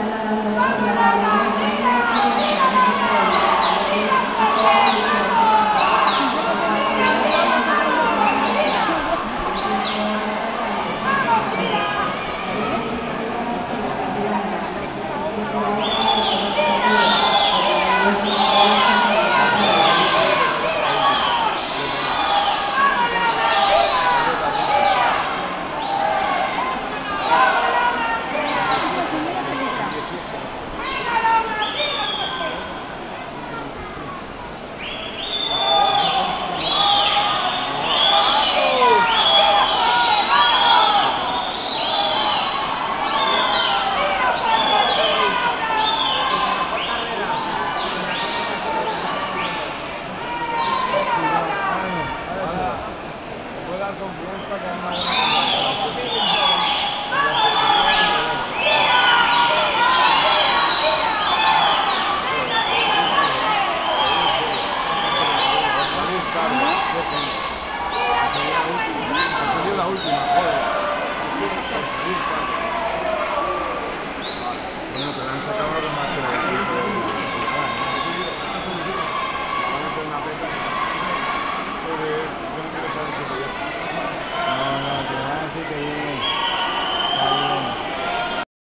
来来来我们后面来 Thank you.